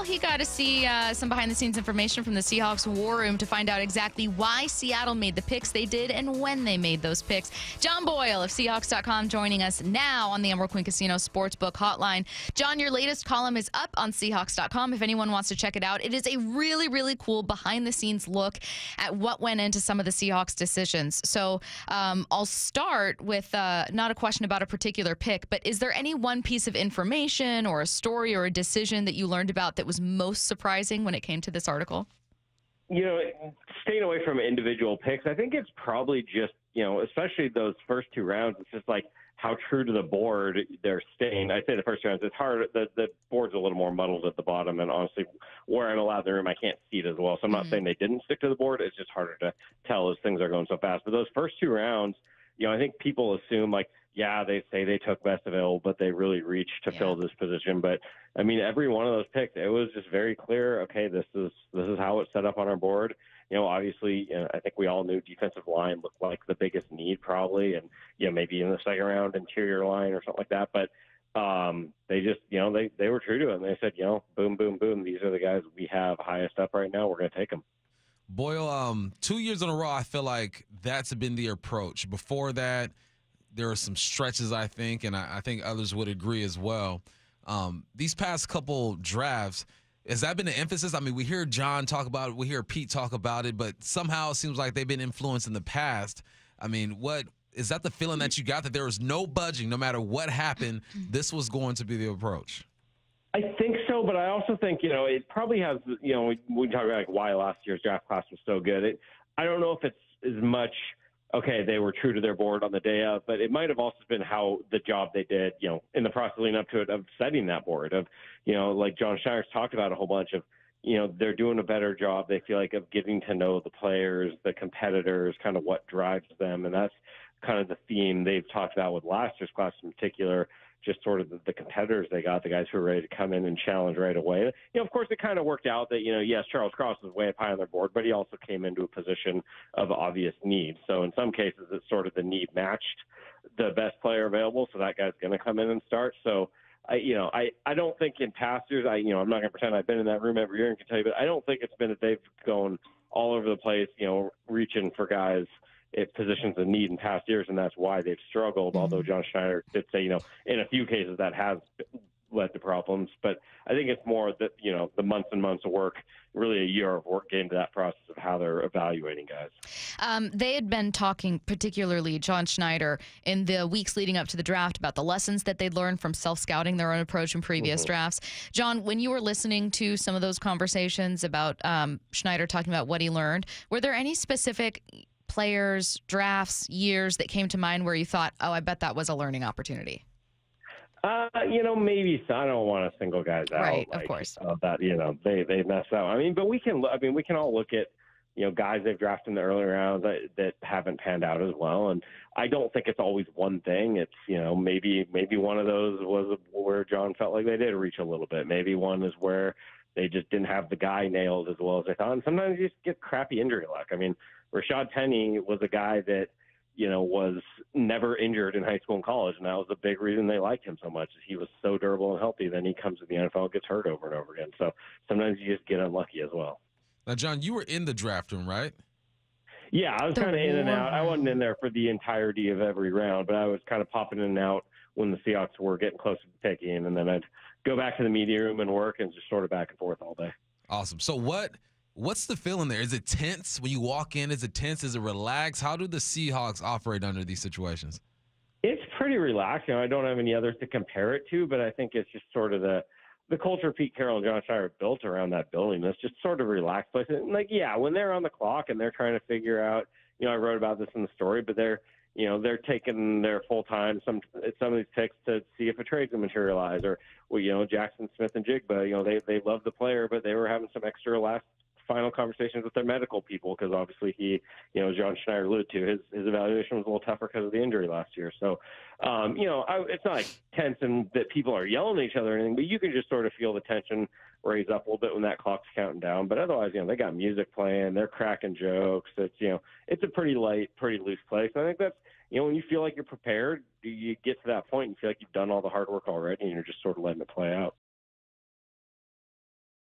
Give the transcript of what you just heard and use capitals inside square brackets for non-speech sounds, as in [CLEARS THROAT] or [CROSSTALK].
Well, he got to see uh, some behind the scenes information from the Seahawks War Room to find out exactly why Seattle made the picks they did and when they made those picks. John Boyle of Seahawks.com joining us now on the Emerald Queen Casino Sportsbook Hotline. John, your latest column is up on Seahawks.com if anyone wants to check it out. It is a really, really cool behind the scenes look at what went into some of the Seahawks decisions. So um, I'll start with uh, not a question about a particular pick, but is there any one piece of information or a story or a decision that you learned about that was most surprising when it came to this article? You know, staying away from individual picks, I think it's probably just, you know, especially those first two rounds, it's just like how true to the board they're staying. I say the first rounds, it's hard. The, the board's a little more muddled at the bottom, and honestly, where I'm allowed in the room, I can't see it as well. So I'm not mm-hmm. saying they didn't stick to the board. It's just harder to tell as things are going so fast. But those first two rounds, you know, I think people assume like, yeah, they say they took best available, but they really reached to yeah. fill this position. But I mean, every one of those picks, it was just very clear. Okay, this is this is how it's set up on our board. You know, obviously, you know, I think we all knew defensive line looked like the biggest need probably, and you know maybe in the second round interior line or something like that. But um, they just, you know, they they were true to it. And they said, you know, boom, boom, boom. These are the guys we have highest up right now. We're going to take them. Boyle, um, two years in a row, I feel like that's been the approach. Before that, there are some stretches, I think, and I, I think others would agree as well. Um, these past couple drafts, has that been an emphasis? I mean, we hear John talk about it, we hear Pete talk about it, but somehow it seems like they've been influenced in the past. I mean, what is that the feeling that you got that there was no budging, no matter what happened, [CLEARS THROAT] this was going to be the approach? I think so, but I also think you know it probably has. You know, we, we talk about like why last year's draft class was so good. It, I don't know if it's as much okay, they were true to their board on the day of, but it might have also been how the job they did, you know, in the process leading up to it of setting that board of, you know, like John Schneider's talked about a whole bunch of, you know, they're doing a better job. They feel like of getting to know the players, the competitors, kind of what drives them. And that's kind of the theme they've talked about with last year's class in particular just sort of the, the competitors they got, the guys who were ready to come in and challenge right away. You know, of course, it kind of worked out that you know, yes, Charles Cross was way up high on their board, but he also came into a position of obvious need. So in some cases, it's sort of the need matched the best player available, so that guy's going to come in and start. So. I, you know, I, I don't think in past years, I, you know, I'm not going to pretend I've been in that room every year and can tell you, but I don't think it's been that they've gone all over the place, you know, reaching for guys it positions a need in past years, and that's why they've struggled. Mm-hmm. Although John Schneider did say, you know, in a few cases that has led to problems, but I think it's more that you know the months and months of work, really a year of work, into that process of how they're evaluating guys. Um, they had been talking, particularly John Schneider, in the weeks leading up to the draft about the lessons that they'd learned from self scouting their own approach in previous mm-hmm. drafts. John, when you were listening to some of those conversations about um, Schneider talking about what he learned, were there any specific players, drafts, years that came to mind where you thought, oh, I bet that was a learning opportunity? Uh, you know, maybe so. I don't want to single guys out. Right, like, of course. Uh, that you know they they mess up. I mean, but we can. I mean, we can all look at you know guys they've drafted in the early rounds that, that haven't panned out as well. And I don't think it's always one thing. It's you know maybe maybe one of those was where John felt like they did reach a little bit. Maybe one is where they just didn't have the guy nailed as well as they thought. And sometimes you just get crappy injury luck. I mean, Rashad Penny was a guy that, you know, was never injured in high school and college, and that was the big reason they liked him so much. He was so durable and healthy. Then he comes to the NFL and gets hurt over and over again. So sometimes you just get unlucky as well. Now, John, you were in the draft room, right? Yeah, I was kind of in and out. I wasn't in there for the entirety of every round, but I was kind of popping in and out when the Seahawks were getting close to picking, and then I'd go back to the media room and work and just sort of back and forth all day. Awesome. So what what's the feeling there? Is it tense when you walk in? Is it tense? Is it relaxed? How do the Seahawks operate under these situations? It's pretty relaxed. You know, I don't have any others to compare it to, but I think it's just sort of the the culture Pete Carroll and John Schneider built around that building. It's just sort of relaxed place. And like, yeah, when they're on the clock and they're trying to figure out, you know, I wrote about this in the story, but they're you know they're taking their full time some some of these picks to see if a trade can materialize or well, you know Jackson Smith-Njigba you know they they love the player but they were having some extra last final conversations with their medical people because obviously he, you know, John Schneider alluded to, his his evaluation was a little tougher because of the injury last year. So, um, you know, I, it's not like tense and that people are yelling at each other or anything, but you can just sort of feel the tension raise up a little bit when that clock's counting down. But otherwise, you know, they got music playing, they're cracking jokes. It's you know, it's a pretty light, pretty loose place. I think that's you know, when you feel like you're prepared, you get to that point and feel like you've done all the hard work already, and you're just sort of letting it play out.